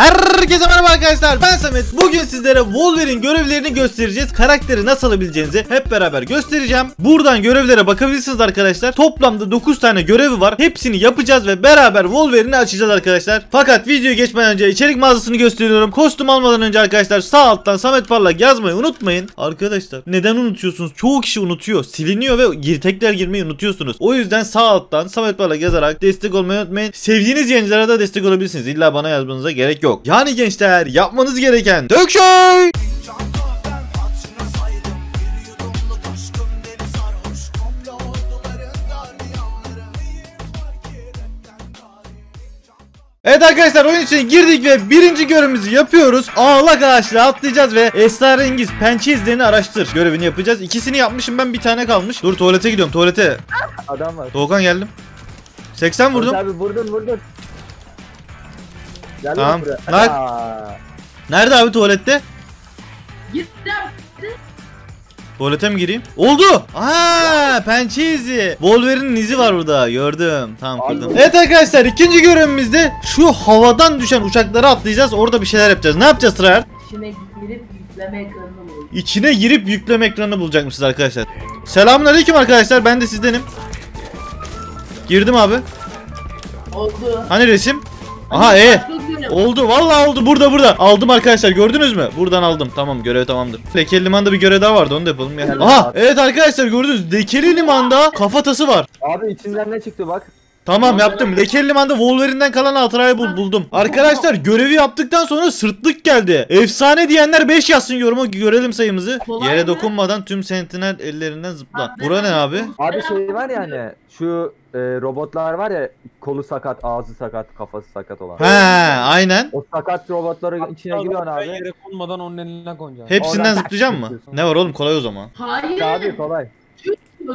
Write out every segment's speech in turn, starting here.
Herkese merhaba arkadaşlar. Ben Samet. Bugün sizlere Wolverine görevlerini göstereceğiz. Karakteri nasıl alabileceğinizi hep beraber göstereceğim. Buradan görevlere bakabilirsiniz arkadaşlar. Toplamda 9 tane görevi var. Hepsini yapacağız ve beraber Wolverine'i açacağız arkadaşlar. Fakat videoyu geçmeden önce içerik mağazasını gösteriyorum. Kostüm almadan önce arkadaşlar sağ alttan Samet Parlak yazmayı unutmayın. Arkadaşlar neden unutuyorsunuz? Çoğu kişi unutuyor Siliniyor ve gir tekrar girmeyi unutuyorsunuz. O yüzden sağ alttan Samet Parlak yazarak destek olmayı unutmayın. Sevdiğiniz yayıncılara da destek olabilirsiniz. İlla bana yazmanıza gerek yok Yani gençler yapmanız gereken Dök şey Evet arkadaşlar oyun içine girdik ve birinci görevimizi yapıyoruz. Ağlak ağaçla atlayacağız ve esrarengiz pençe izlerini araştır görevini yapacağız. İkisini yapmışım ben bir tane kalmış. Dur tuvalete gidiyorum tuvalete. Adam var. Doğukan geldim. 80 vurdum. Abi vurdun vurdun. Gel Tamam. lan buraya. Lan. Aa, Nerede abi tuvalette? Gittim. Tuvalete mi gireyim? Oldu. Aa pençe izi. Wolverine'in izi var burada. Gördüm. Tamam kırdım. Evet arkadaşlar ikinci görevimizde şu havadan düşen uçaklara atlayacağız. Orada bir şeyler yapacağız. Ne yapacağız Sıra? İçine girip yükleme ekranını bul. İçine girip yükleme ekranını bulacakmışız arkadaşlar. Selamünaleyküm arkadaşlar. Ben de sizdenim. Girdim abi. Oldu. Hani resim? Aha e. Oldu vallahi oldu burada burada. Aldım arkadaşlar gördünüz mü? Buradan aldım. Tamam görev tamamdır. Lekeli limanda bir görev daha vardı onu da yapalım ya. Aha evet arkadaşlar gördünüz. Lekeli limanda kafatası var. Abi içinden ne çıktı bak. Tamam yaptım. Lekeli limanda Wolverine'den kalan hatırayı bul buldum. Arkadaşlar görevi yaptıktan sonra sırtlık geldi. Efsane diyenler 5 yazsın yoruma görelim sayımızı. Kolay Yere mı? dokunmadan tüm sentinel ellerinden zıpla. Bura ne abi? Abi şey var ya hani şu e, robotlar var ya kolu sakat, ağzı sakat, kafası sakat olan. He aynen. O sakat robotların içine giriyorsun abi. yere konmadan onun eline konacaksın. Hepsinden Oradan zıplayacağım mı? Ne var oğlum kolay o zaman. Hayır. Abi kolay.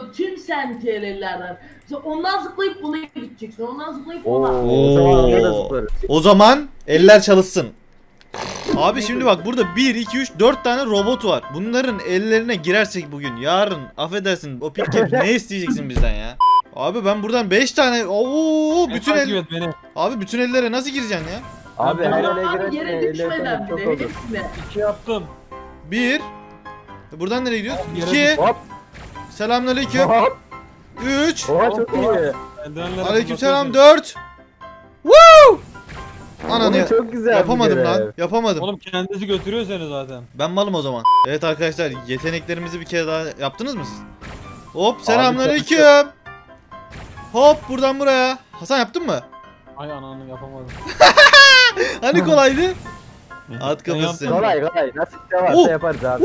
Tüm, tüm sentelerlerden. Sen ondan zıplayıp buna gideceksin. Ondan zıplayıp ona. o zaman Oo. O zaman eller çalışsın. Abi şimdi bak burada 1, 2, 3, 4 tane robot var. Bunların ellerine girersek bugün yarın affedersin o pikap ne isteyeceksin bizden ya? Abi ben buradan 5 tane Oo bütün takip el et beni. Abi bütün ellere nasıl gireceksin ya? Abi Ben her ele Abi girersin yere düşmeden bir de hepsine. İki yaptım. 1 Buradan nereye gidiyoruz? Yere 2 Hop Selamünaleyküm. hop. 3 Oha çok iyi. Aleykümselam fırlatıyorsun. 4 Woo! Ananı Oğlum çok güzel bir yapamadım görev. lan. Yapamadım. Oğlum kendisi götürüyor seni zaten. Ben malım o zaman. Evet arkadaşlar yeteneklerimizi bir kere daha yaptınız mı siz? Hop selamünaleyküm. Hop buradan buraya. Hasan yaptın mı? Ay ananı yapamadım. Hani kolaydı? At kafası. Kolay kolay. Nasıl varsa Oh. yaparız abi.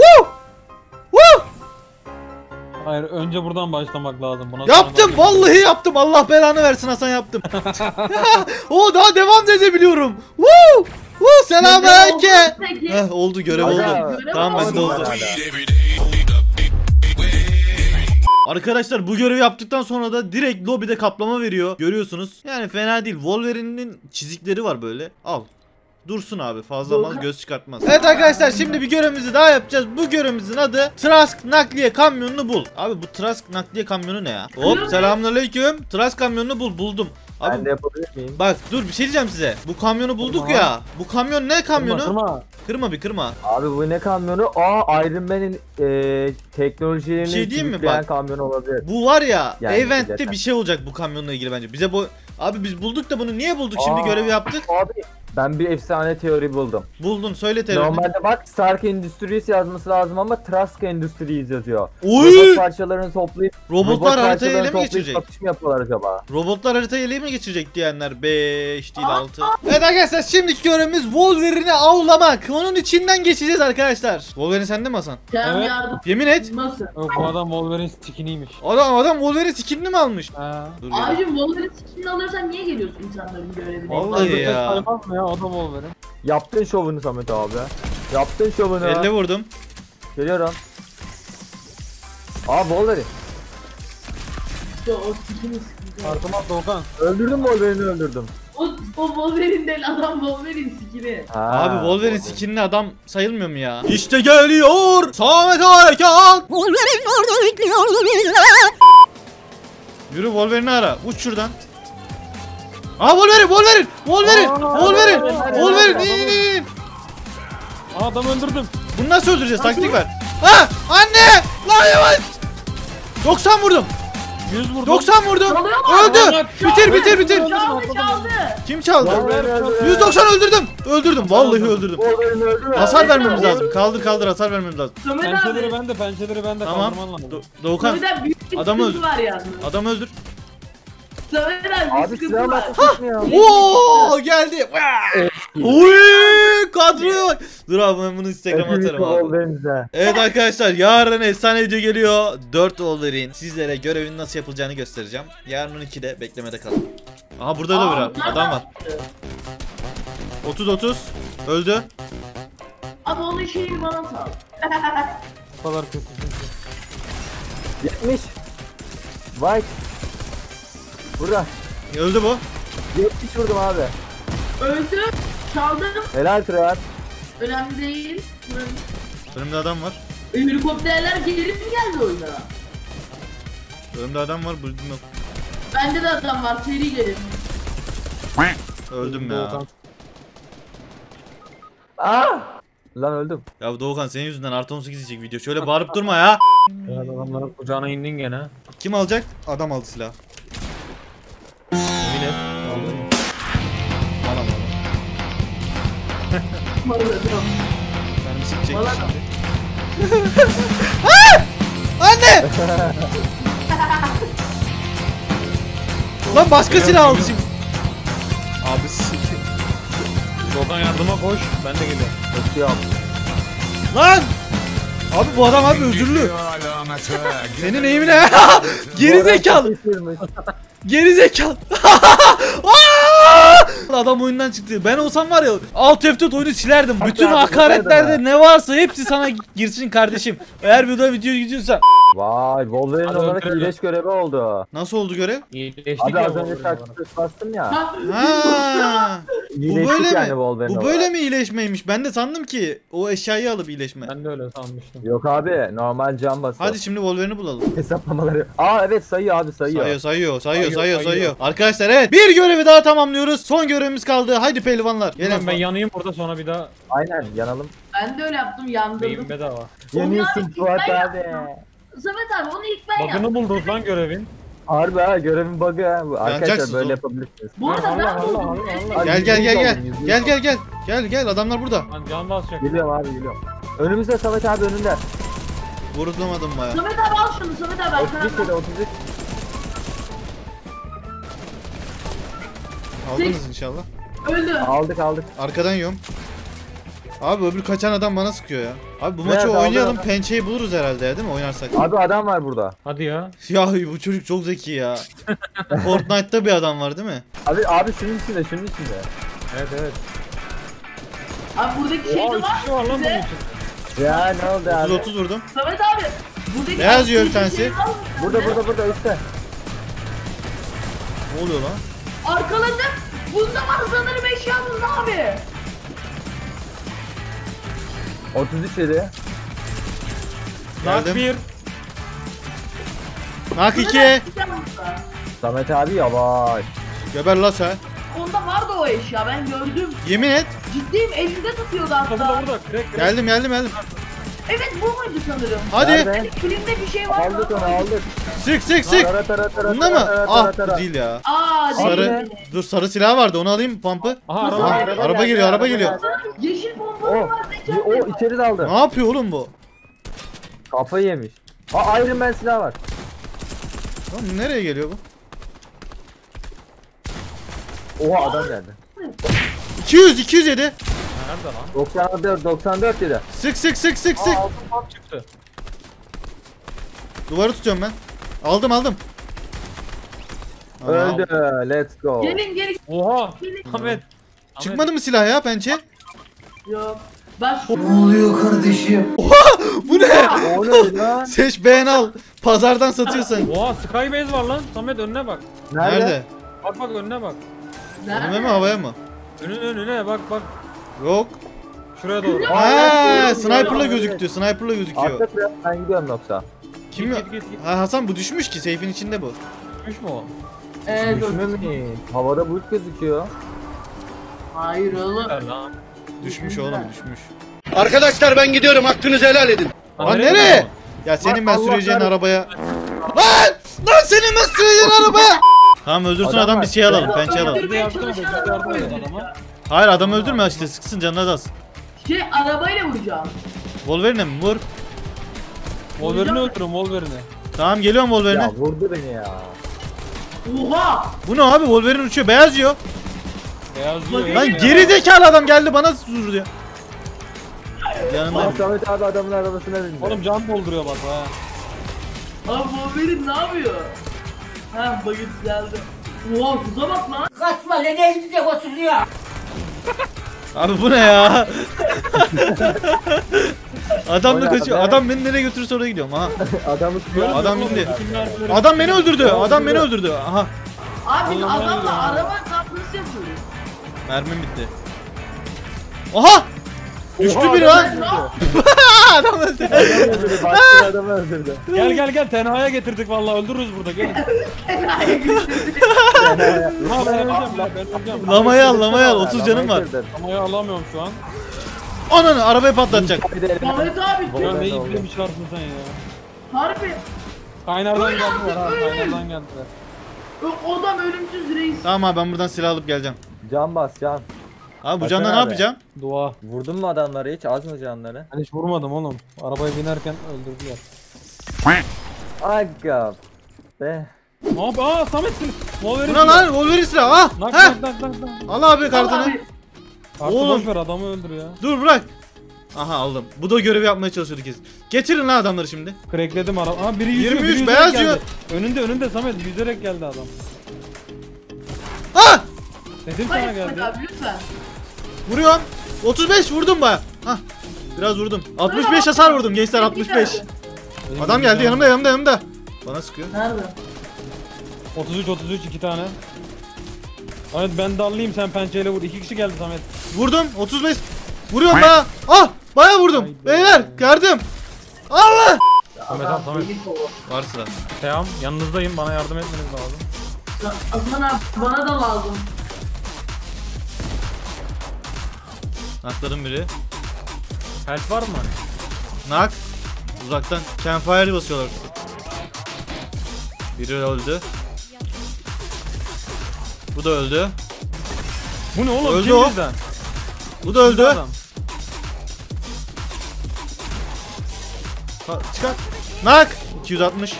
Hayır önce buradan başlamak lazım. Buna Yaptım vallahi yaptım. Allah belanı versin Hasan yaptım. o daha devam da edebiliyorum. Woo! Woo selamünaleyküm. Peki. Heh, oldu görev oldu. Aga, Tamam bende oldu. Arkadaşlar bu görevi yaptıktan sonra da direkt lobide kaplama veriyor. Görüyorsunuz. Yani fena değil. Wolverine'in çizikleri var böyle. Al. Dursun abi fazla mal göz çıkartmaz. Evet arkadaşlar şimdi bir görevimizi daha yapacağız. Bu görevimizin adı Trask nakliye kamyonunu bul. Abi bu Trask nakliye kamyonu ne ya? Hop selamünaleyküm. Trask kamyonunu bul buldum. Abi Ben de yapabilir miyim? bak dur bir şey diyeceğim size. Bu kamyonu bulduk Kırma. ya. Bu kamyon ne kamyonu? Kırma, kırma. Kırma bir kırma. Abi bu ne kamyonu? Aa Iron Man'in e, teknolojilerini Bir şey diyeyim mi? yükleyen Bak. kamyon olabilir. Bu var ya Yani Event'te zaten. bir şey olacak bu kamyonla ilgili bence. Bize bu Abi biz bulduk da bunu niye bulduk şimdi Aa. görevi yaptık? Abi ben bir efsane teori buldum. Buldun söyle teorini. Normalde bak Stark Industries yazması lazım ama Trask Industries yazıyor. Oy! Robot parçalarını toplayıp Robotlar haritayı ele mi geçirecek? Satış mı yapıyorlar acaba? Robotlar haritayı ele mi geçirecek diyenler 5 değil 6. Evet arkadaşlar şimdiki görevimiz Wolverine'i avlamak. Onun içinden geçeceğiz arkadaşlar. Wolverine sende mi Hasan? Sen Evet. yardım. Yemin et. Nasıl? Yok bu adam Wolverine skiniymiş. Adam adam Wolverine skinini mi almış? Ha. Dur ya. Abicim Wolverine skinini alırsan niye geliyorsun insanların görevine? Vallahi ya. ya. Ya? O da Wolverine. Yaptın şovunu Samet abi. Yaptın şovunu. 50 vurdum. Geliyorum. Aa Wolverine. O skini sıkıntı. Artıma Doğukan. Öldürdüm Wolverine'i öldürdüm. O, o Wolverine değil adam Wolverine skini. Ha, Abi Wolverine Wolverine. skinli adam sayılmıyor mu ya? İşte geliyor Samet Harekat. Wolverine orada bekliyordu bile. Yürü Wolverine'i ara. Uç şuradan. Aa Wolverine Wolverine Wolverine Aa, Wolverine Wolverine, in in in. Aa adamı öldürdüm. Bunu nasıl öldüreceğiz taktik ver. Ha anne lan yavaş. 90 vurdum. 100 vurdum. 90 vurdum. Mu? Öldü. Bitir bitir bitir. Çaldı çaldı. Kim çaldı? Wolverine. 190 öldürdüm. Öldürdüm. Vallahi öldürdüm. Wolverine öldü mü? Hasar vermemiz lazım. Kaldır kaldır hasar vermemiz lazım. Samet Pençeleri bende, pençeleri bende. Tamam. Kaldırman lazım. Do- Doğukan Samet abi büyük bir Adamı sıkıntı var yalnız. adamı öldür. Samet abi sıkıntı silah var. bakmış çıkmıyor. Oo geldi. Oy kadroya bak. Dur abi ben bunu Instagram'a atarım abi. Evet arkadaşlar yarın efsane video geliyor. 4 Wolverine. Sizlere görevin nasıl yapılacağını göstereceğim. Yarın 12'de beklemede kalın. Aha burada da bir adam var. 30 30 öldü. Abi onun şeyini bana sal. Bu kadar kötü. 70. White. Burada. Öldü bu. 70 vurdum abi. Öldü. Çaldım. Helal Trevor. Önemli değil. Önümde adam var. Helikopterler geri mi geldi oyuna? Önümde adam var. Buldum yok. Bende de adam var. Seri gelin. Öldüm ya. Aa! Lan öldüm. Ya Doğukan senin yüzünden artı 18 diyecek video. Şöyle bağırıp durma ya. Evet adamların kucağına indin gene. Kim alacak? Adam aldı silah. Benim sikecek Bana şimdi. Anne! Lan başka silah aldı şimdi. Abi sik. Doğukan yardıma koş. Ben de geliyorum. Koşuyorum. Lan! Abi bu adam abi özürlü. Senin eğimin ne? Geri zekalı. Geri zekalı. Adam oyundan çıktı. Ben olsam var ya alt F4 oyunu silerdim. Bütün abi, hakaretlerde ne varsa hepsi sana girsin kardeşim. Eğer bir daha video gidiyorsan. Vay Wolverine Hadi olarak öldürelim. iyileş görevi oldu. Nasıl oldu görev? İyileştik Abi ya az önce taktik bastım ya. Ha. Bu İyileştik böyle yani mi? Wolverine Bu böyle olarak. mi iyileşmeymiş? Ben de sandım ki o eşyayı alıp iyileşme. Ben de öyle sanmıştım. Yok abi normal can basıyor. Hadi şimdi Wolverine'i bulalım. Hesaplamaları. Aa evet sayıyor abi sayıyor. Sayıyor sayıyor sayıyor sayıyor Sayıyor, sayıyor. sayıyor. Arkadaşlar evet bir görevi daha tamamlıyoruz. Son görevimiz kaldı. Haydi pehlivanlar. Gelin. Ulan ben yanayım burada sonra bir daha Aynen yanalım. Ben de öyle yaptım yandırdım. beyin bedava. Yanıyorsun Fuat abi. Samet abi onu ilk ben yaptım. Bug'ını bulduk lan görevin. Harbi ha görevin bug'ı ha. Bu. Arkadaşlar Yanacaksınız böyle yapabilirsiniz. Bu arada Allah, ben Allah, buldum. Allah, Allah. Gel gel gel gel. Gel gel gel. Gel gel adamlar burada. Lan can basacak. Geliyorum abi geliyorum. Önümüzde Samet abi önünde. Vurulamadım baya. Samet abi al şunu Samet abi 33 dedi arkadan. 33. Aldınız inşallah. Öldü. Aldık aldık. Arkadan yiyorum. Abi öbür kaçan adam bana sıkıyor ya. Abi bu Evet, maçı aldı oynayalım. adam. Pençeyi buluruz herhalde ya değil mi oynarsak? Abi adam var burada. Hadi ya. Ya bu çocuk çok zeki ya. Fortnite'ta bir adam var değil mi? Abi abi şunun içinde şunun içinde. Evet evet. Abi buradaki şey de 3 var. kişi var lan Bize. Ya ne oldu abi? 30 30 vurdum. Samet abi. Buradaki Beyaz yiyor bir şey tanesi. mı? Burada burada burada üstte. Ne oluyor lan? Arkaladı. Bunda var sanırım eşya bunda abi. 33 yedi. Nak Geldim. 1. Nak Bunda 2. da eşya bunda. Samet abi yavaş. Geber la sen. Onda vardı o eşya ben gördüm. Yemin et. Ciddiyim elinde tutuyordu Burada burada hatta. burada. Direkt direkt. Geldim geldim geldim. Evet bu muydu sanırım? Hadi. Nerede? Filmde bir şey var Aldık onu aldık. Sık sık sık. Tara tara tara Bunda mı? tara tara Ah bu değil ya. Aa değil. Sarı. Dur sarı silah vardı onu alayım pump'ı. Aha araba. Araba araba geldi, geliyor araba araba geliyor. Yeşil pompalı O, var. o içeri daldı. Ne yapıyor oğlum bu? Kafayı yemiş. Aa Iron Man silahı var. Lan nereye geliyor bu? Oha adam geldi. 200 200 yedi. Nerede lan? 94 94 dedi. Sık sık sık sık sık. Aa altın çıktı. Duvarı tutuyorum ben. Aldım aldım. Öldü. Let's go. Gelin gelin. Oha. Ahmet. Çıkmadı mı silah ya pençe? Yok. Bu ne? O ne lan? Seç beğen al. Pazardan satıyorsan. Oha Skybase var lan. Samet önüne bak. Nerede? Nerede? Bak bak önüne bak. Önüme mi havaya mı? Önün önüne bak bak. Yok. Şuraya doğru. Ha, sniper'la gözüktü. Sniper'la gözüküyor. Atla şuraya, ben gidiyorum yoksa. Kim Git, git, git, git. Ha Hasan bu düşmüş ki seyfin içinde bu. Düşmüş mü o? Ee, dur. Düşmemeyin. Havada bulut gözüküyor. Hayır oğlum. Düşmüş oğlum düşmüş. Arkadaşlar ben gidiyorum hakkınızı helal edin. Lan nereye? Ya senin ben Allah süreceğin arabaya. Lan! Lan senin ben süreceğin arabaya. Tamam öldürsün adam, Adam bir şey alalım. Pençe alalım. Yardım et, yardım et adama. Hayır adamı öldürme işte sıksın canına az. Şey arabayla vuracağım. Wolverine mi vur? Wolverine öldürün Wolverine. Tamam geliyorum Wolverine. Ya vurdu beni ya. Oha! Bu ne abi Wolverine uçuyor beyaz diyor. Beyaz diyor. Lan geri zekalı adam geldi bana vurdu ya. Yanımda. Samet abi adamın arabasına bindi. Oğlum can dolduruyor bak ha. Abi Wolverine ne yapıyor? Ha bugün düzeldi. Oha tuza bak lan. Kaçma lan elinize oturuyor. Abi bu ne ya? Adam da kaçıyor. Adam beni nereye götürürse oraya gidiyorum. Aha. Adamı tutuyor. Adam bindi. Adam beni öldürdü. Adam beni öldürdü. Aha. Abi adamla araba kaplısı yapıyoruz. Mermim bitti. Aha! Düştü biri lan. adam öldü. Adam öldürdü. Başka ah! adam öldürdü. Gel gel gel tenhaya getirdik vallahi öldürürüz burada gelin. Tenhaya getirdik. Ulan ben öleceğim lan. Lamayı al lamayı al 30 canım var. Lamayı alamıyorum şu an. Ananı arabayı patlatacak. Mehmet abi kim? Ya ne ipli bir sen ya. Harbi. Kaynardan geldiler ha kaynardan geldiler. Adam ölümsüz reis. Tamam abi ben buradan silah alıp geleceğim. Can bas can. Abi bu canla ne yapacağım? Dua. Vurdun mu adamları hiç? Az mı canları? Ben hiç vurmadım oğlum. Arabaya binerken öldürdüler. Aga be. Ne yap? Aa Samet seni. Wolverine. Buna lan Wolverine silah. Ah. Nak, nak, nak, nak, nak. Al abi kartını. Kartı oğlum. ver adamı öldür ya. Dur bırak. Aha aldım. Bu da görev yapmaya çalışıyordu kesin. Getirin lan adamları şimdi. Crackledim araba. Aa biri yüzüyor. 23 biri beyaz geldi. Önünde önünde Samet yüzerek geldi adam. Nedim sana geldi. abi. Vuruyorum. 35 vurdum baya. Hah. Biraz vurdum. 65 hasar vurdum gençler 65. Adam geldi yanımda yanımda yanımda. Bana sıkıyor. Nerede? 33 33 iki tane. Ahmet ben dallayayım sen pençeyle vur. İki kişi geldi Samet. Vurdum 35. Vuruyorum baya. Ah baya vurdum. Haydi. Beyler yardım. Allah. Samet al Samet. Varsa. Teyam yanınızdayım bana yardım etmeniz lazım. Osman abi bana da lazım. Nakladım biri. Help var mı? Nak. Uzaktan campfire basıyorlar. Biri öldü. Bu da öldü. Bu ne oğlum? Öldü o. Birden? Bu da öldü. Çıkar. Nak. 260.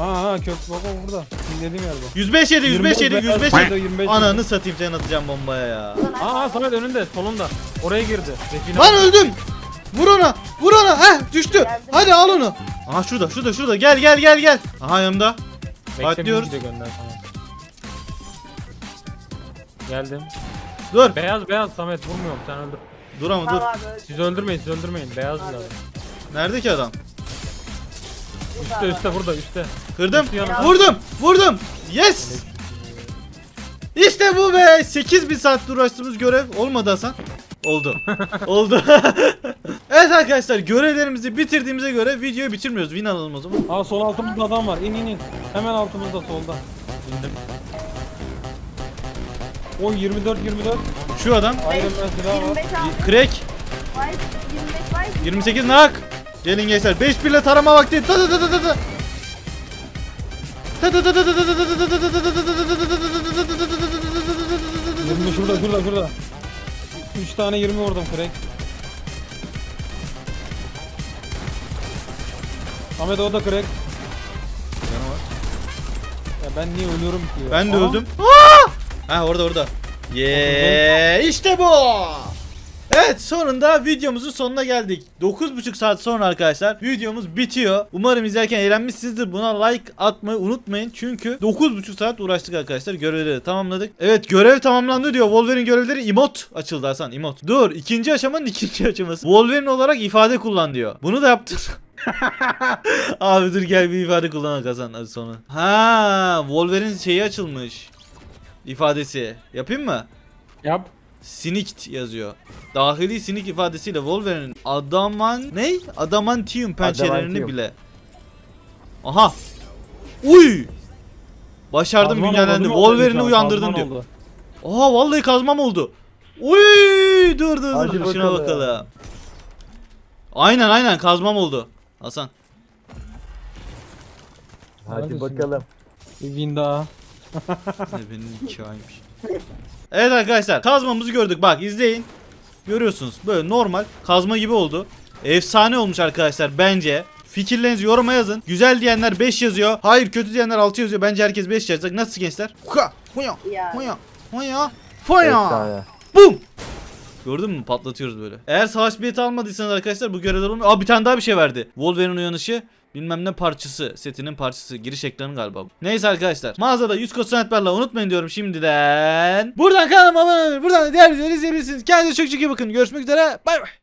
Aa, köprü baba burada. Dinledim galiba. 105 yedi 105 yedi 105 yedi. 25 Ananı satayım seni atacağım bombaya ya. Aa Samet önünde solunda. Oraya girdi. Define Lan öldüm. Vur ona. Vur ona. Heh düştü. Geldim. Hadi al onu. Aha şurada şurada şurada. Gel gel gel gel. Aha yanımda. Atlıyoruz. Geldim. Dur. Beyaz beyaz Samet vurmuyorum sen öldür. Dur ama dur. Siz öldürmeyin siz öldürmeyin. Beyaz lazım. Nerede ki adam? Üste üste burada üste. Kırdım. Üstü vurdum. Vurdum. Yes. İşte bu be. 8000 saat uğraştığımız görev olmadı Hasan. Oldu. Oldu. evet arkadaşlar görevlerimizi bitirdiğimize göre videoyu bitirmiyoruz. Win alalım o zaman. Aa sol altımızda adam var. İn in in. Hemen altımızda solda. İndim. O 24 24. Şu adam. 25, 25 Crack. 25 28 nak. Gelin gençler. 5 birle tarama vakti. Ta ta ta ta ta ta. Yirmi şurada şurada şurada. Üç tane yirmi vurdum Craig. Ahmet o da Craig. Ya ben niye ölüyorum ki? Ya? Ben de Aha. öldüm. Aa! Ha orada orada. Ye, yeah, işte bu. Evet sonunda videomuzun sonuna geldik. 9,5 saat sonra arkadaşlar videomuz bitiyor. Umarım izlerken eğlenmişsinizdir. Buna like atmayı unutmayın. Çünkü 9,5 saat uğraştık arkadaşlar. Görevleri tamamladık. Evet görev tamamlandı diyor. Wolverine görevleri emot açıldı Hasan emot. Dur ikinci aşamanın ikinci aşaması. Wolverine olarak ifade kullan diyor. Bunu da yaptın. Abi dur gel bir ifade kullanak Hasan hadi sonra. Ha, Wolverine şeyi açılmış. İfadesi. Yapayım mı? Yap. Sinikt yazıyor. Dahili sinik ifadesiyle Wolverine'in adaman ne? Adamantium pençelerini Adamantium. bile. Aha. Uy. Başardım Kazman güncellendi. Wolverine'i kazman diyor. oldu. Oha vallahi kazmam oldu. Uy dur dur Hadi dur şuna bakalım. bakalım. Aynen aynen kazmam oldu. Hasan. Hadi Neredesin? bakalım. Bir win daha. Benim hikayeymiş. Evet arkadaşlar kazmamızı gördük bak izleyin. Görüyorsunuz böyle normal kazma gibi oldu. Efsane olmuş arkadaşlar bence. Fikirlerinizi yoruma yazın. Güzel diyenler 5 yazıyor. Hayır kötü diyenler 6 yazıyor. Bence herkes 5 yazacak. Nasıl gençler? Huya, huya, Ya. huya, huya. Bum. Gördün mü? Patlatıyoruz böyle. Eğer savaş bileti almadıysanız arkadaşlar bu görevler olmuyor. Aa bir tane daha bir şey verdi. Wolverine uyanışı bilmem ne parçası. Setinin parçası. Giriş ekranı galiba bu. Neyse arkadaşlar. Mağazada 100 kod sanatlarla unutmayın diyorum şimdiden. Buradan kanalıma abone olmayı, buradan da diğer videoları izleyebilirsiniz. Kendinize çok çok iyi bakın. Görüşmek üzere. Bay bay.